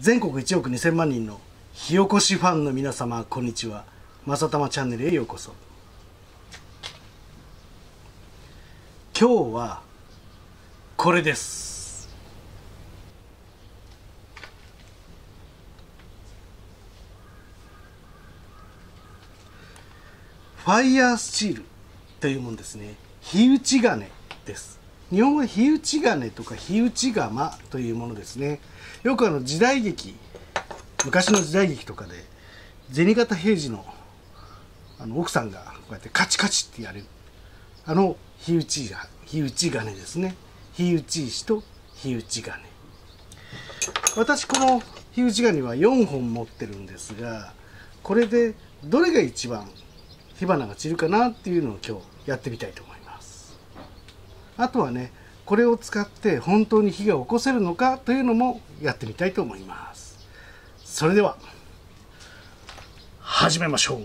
全国1億2000万人の火起こしファンの皆様こんにちは。まさたまチャンネルへようこそ。今日はこれです。ファイヤースチールというものですね。火打ち金です。日本語で火打ち金とか火打ち釜というものですね。よくあの時代劇昔の時代劇とかで銭形平次のあの奥さんがこうやってカチカチってやるあの火打ち火打ち金ですね。火打ち石と火打ち金。私この火打ち金は4本持ってるんですがこれでどれが一番火花が散るかなっていうのを今日やってみたいと思います。あとはねこれを使って本当に火が起こせるのかというのもやってみたいと思います。それでは始めましょう。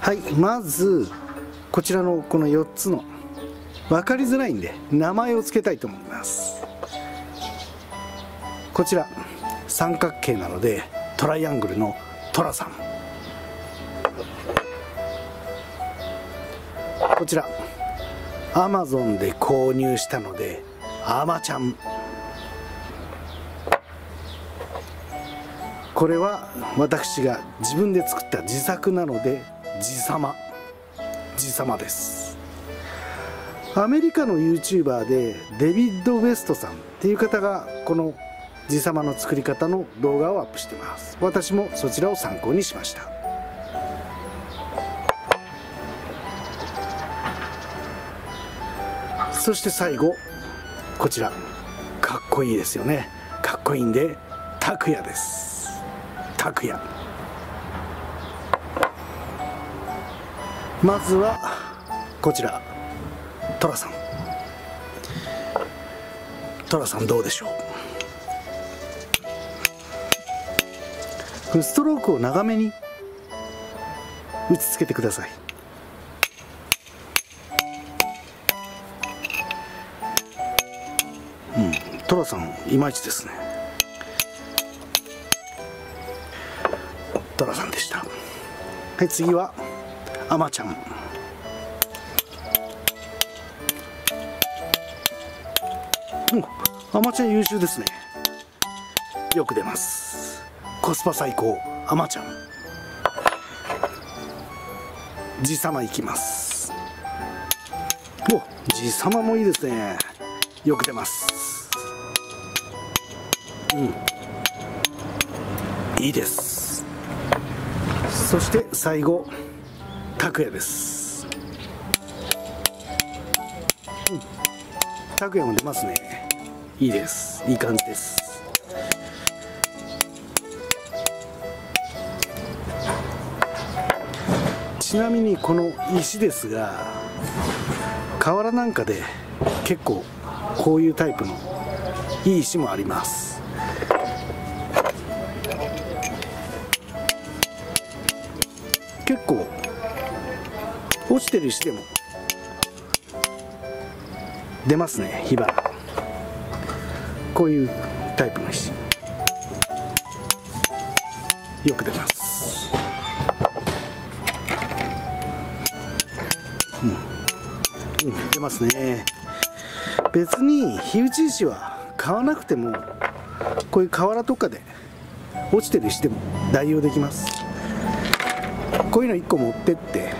はいまずこちらのこの4つの分かりづらいんで名前を付けたいと思います。こちら三角形なのでトライアングルのトラさん。こちら。アマゾンで購入したのでアマちゃんこれは私が自分で作った自作なので地様。地様です。アメリカの YouTuber でデビッド・ウェストさんっていう方がこの地様の作り方の動画をアップしてます。私もそちらを参考にしました。そして最後こちら。かっこいいですよね。かっこいいんで拓也です。拓也。まずはこちら。寅さん。寅さんどうでしょう？ストロークを長めに打ちつけてください。寅さんいまいちですね。寅さんでした。はい次はあまちゃん。おあまちゃん優秀ですね。よく出ます。コスパ最高あまちゃん。じさまいきます。おじさまもいいですね。よく出ます。うん。いいです。そして最後拓也です、うん、拓也も出ます。ねいいです。いい感じです。ちなみにこの石です。が河原なんかで結構こういうタイプのいい石もあります。結構落ちてる石でも。出ますね火花。こういうタイプの石。よく出ます。うん、うん、出ますね。別に火打ち石は買わなくてもこういう河原とかで落ちてる石でも代用できます。こういうの1個持ってって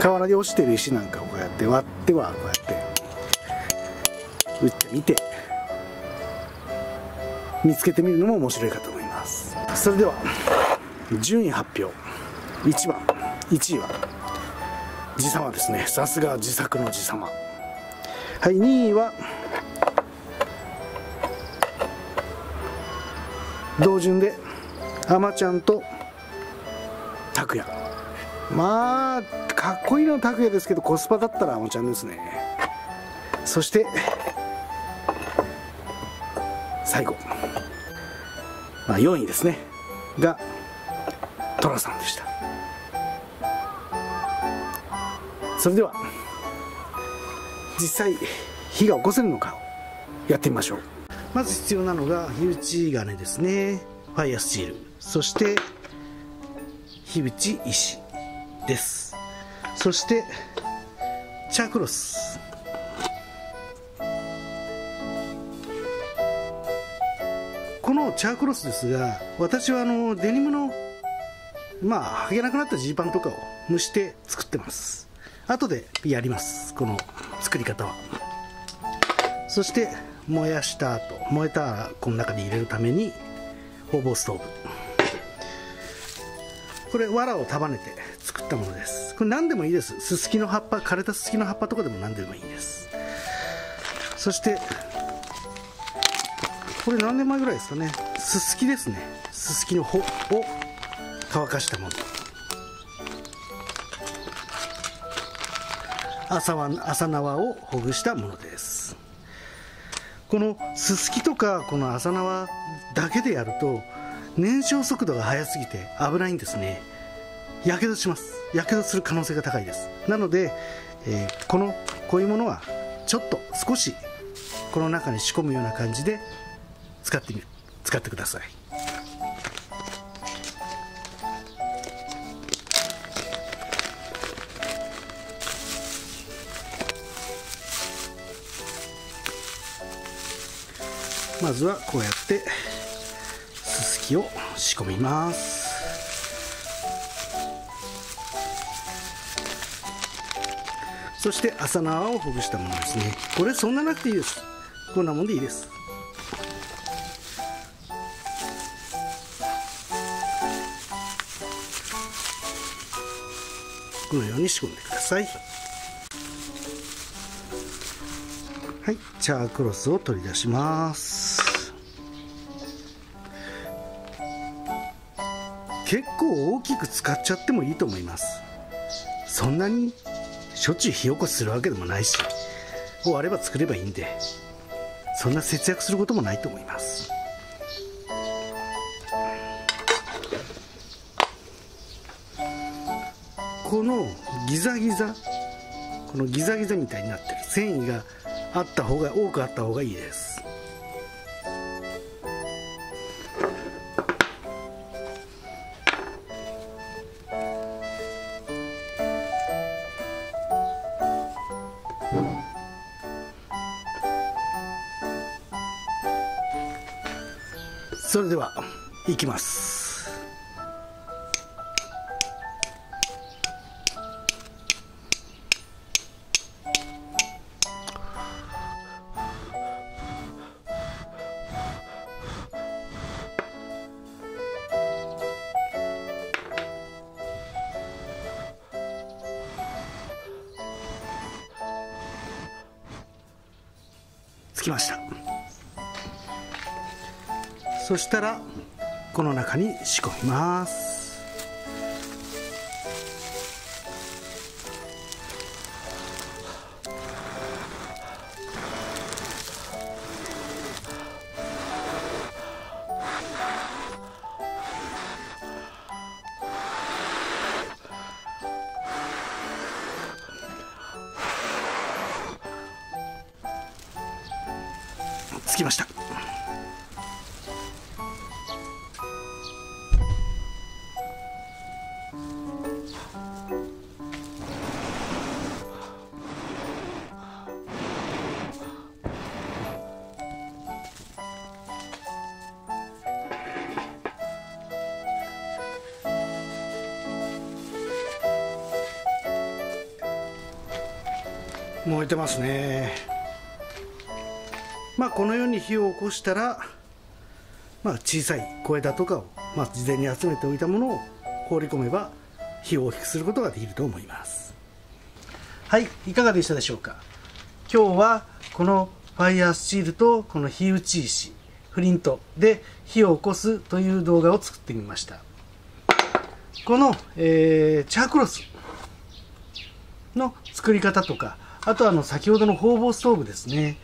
河原で落ちてる石なんかをこうやって割ってはこうやって打ってみて見つけてみるのも面白いかと思います。それでは順位発表。1番1位は地様ですね。さすが自作の地様。はい2位は同順であまちゃんと拓也。まあかっこいいのは拓也ですけどコスパだったらあまちゃんですね。そして最後、まあ、4位ですね。が寅さんでした。それでは実際火が起こせるのかをやってみましょう。まず必要なのが火打ち金ですね。ファイアスチール。そして火打ち石。です。そしてチャクロス。このチャークロスですが私はあのデニムのまあ履けなくなったジーパンとかを蒸して作ってます。後でやります。この作り方は。そして燃やした後燃えたらこの中に入れるためにホーボーストーブ。これ藁を束ねて作ったものです。これ何でもいいです。ススキの葉っぱ枯れたススキの葉っぱとかでも何でもいいです。そしてこれ何年前ぐらいですかね。すすきですね。すすきの穂を乾かしたもの。朝は朝縄をほぐしたものです。このすすきとかこの朝縄だけでやると燃焼速度が速すぎて危ないんですね。やけどします。やけどする可能性が高いです。なので、えー、このこういうものはちょっと少しこの中に仕込むような感じで使ってみる。使ってください。まずはこうやってきを仕込みます。そして朝縄をほぐしたものですね。これそんななくていいです。こんなもんでいいです。このように仕込んでください。はい。チャークロスを取り出します。結構大きく使っちゃってもいいと思います。そんなにしょっちゅう火起こしするわけでもないし終われば作ればいいんでそんな節約することもないと思います。このギザギザこのギザギザみたいになってる繊維があった方が多くあった方がいいです。それではいきます。つきました。そしたらこの中に仕込みます。つきました。燃えてますね。まあ、このように火を起こしたら、まあ、小さい小枝とかを、まあ、事前に集めておいたものを放り込めば火を大きくすることができると思います。はいいかがでしたでしょうか。今日はこのファイヤースチールとこの火打ち石フリントで火を起こすという動画を作ってみました。この、えー、チャークロスの作り方とかあとあの先ほどのホーボーストーブですね。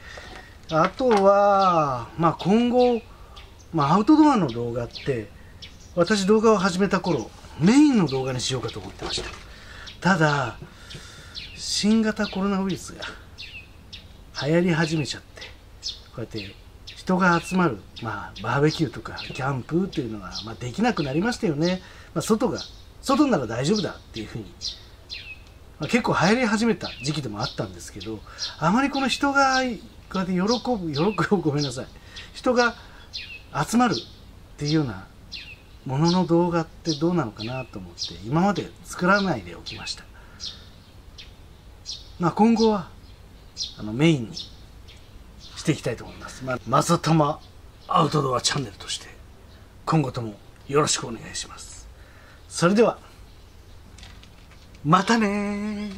あとは、まあ、今後、まあ、アウトドアの動画って私動画を始めた頃メインの動画にしようかと思ってました。ただ新型コロナウイルスが流行り始めちゃってこうやって人が集まる、まあ、バーベキューとかキャンプっていうのが、まあ、できなくなりましたよね、まあ、外が外なら大丈夫だっていうふうに、結構流行り始めた時期でもあったんですけどあまりこの人がこうやって喜ぶ 喜ぶごめんなさい。人が集まるっていうようなものの動画ってどうなのかなと思って今まで作らないでおきました。まあ今後はあのメインにしていきたいと思います。まあまさたまアウトドアチャンネルとして今後ともよろしくお願いします。それではまたね